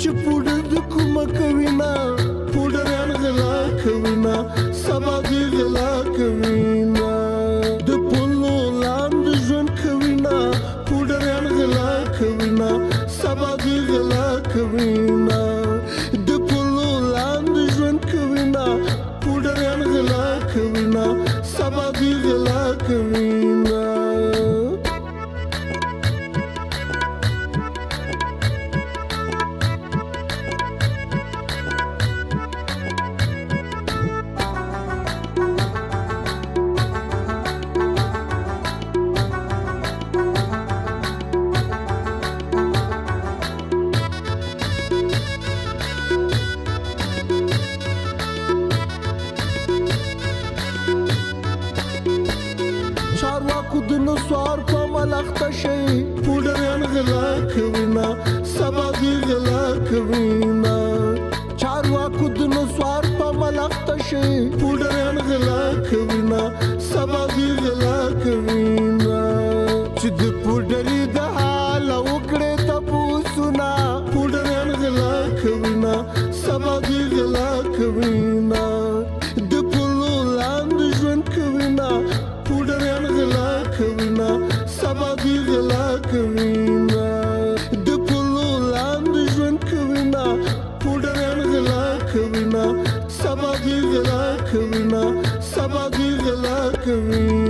چې پوډر د کومه کوینا پوډریان غلا کوینا سبا دی غلا کوینا د پلو لاندې ژوند کوینا پوډریان غلا کوینا سبا دی غلا کوینا د پلو لاندې ژوند کوینا پوډریان غلا کوینا سبا دی غلا کوینا چارواکو د نسوار په ملخته شي پوډریان غلا کوینا سبا دی غلا کوینا چارواکو د نسوار په ملخته شي پوډریان غلا کوینا سبا دی غلا کوینا چې د پوډری د حال وکړې تاسو پوډریان غلا کوینا سبا دی غلا کوینا غلا کوینا د پلو لاندې ژوند کوینا پوډریان غلا کوینا سبا دی غلا کوینا سبا دی غلا کوینا